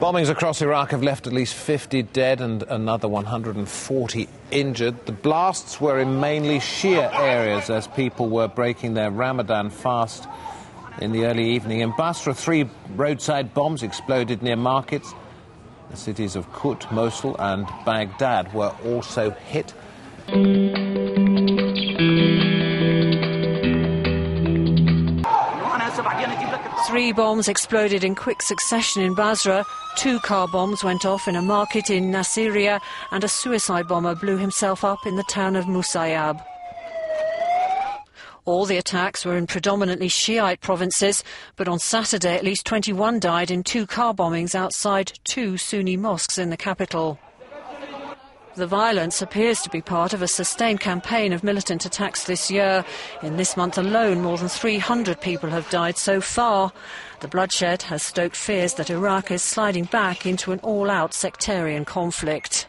Bombings across Iraq have left at least 50 dead and another 140 injured. The blasts were in mainly Shia areas as people were breaking their Ramadan fast in the early evening. In Basra, three roadside bombs exploded near markets. The cities of Kut, Mosul, and Baghdad were also hit. Three bombs exploded in quick succession in Basra. Two car bombs went off in a market in Nasiriyah, and a suicide bomber blew himself up in the town of Musayyab. All the attacks were in predominantly Shiite provinces, but on Saturday at least 21 died in two car bombings outside two Sunni mosques in the capital. The violence appears to be part of a sustained campaign of militant attacks this year. In this month alone, more than 300 people have died so far. The bloodshed has stoked fears that Iraq is sliding back into an all-out sectarian conflict.